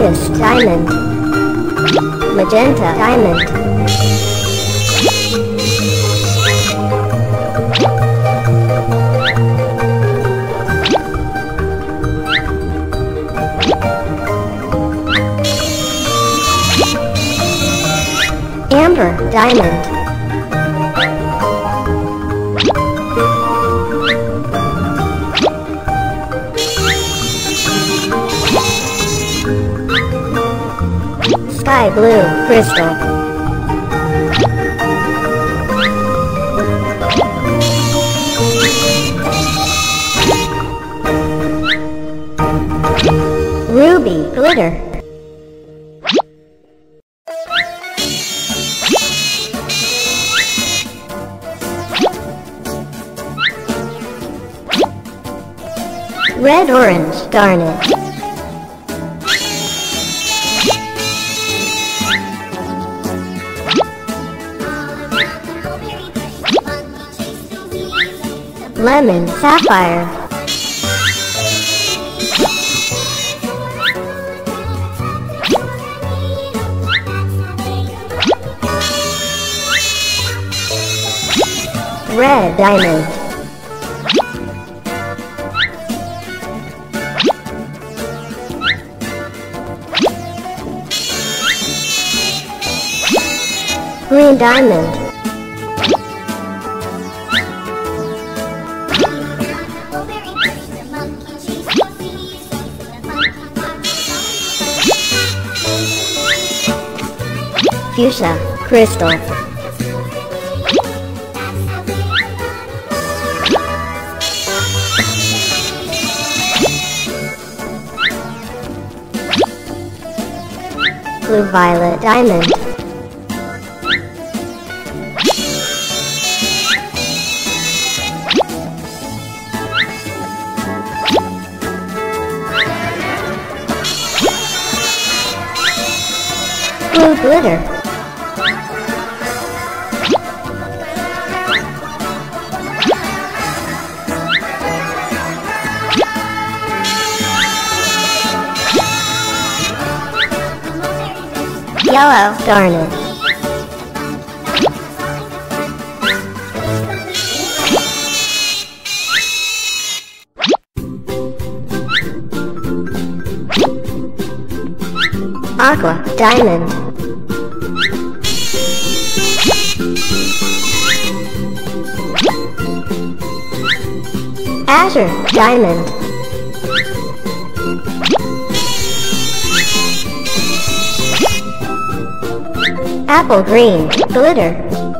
Locust diamond. Magenta diamond. Amber diamond. Sky blue crystal. Ruby glitter. Red orange garnet. Lemon sapphire. Red diamond. Green diamond. Fuchsia crystal. Blue violet diamond. Blue glitter. Yellow garnet. Aqua diamond. Azure diamond. Apple green glitter.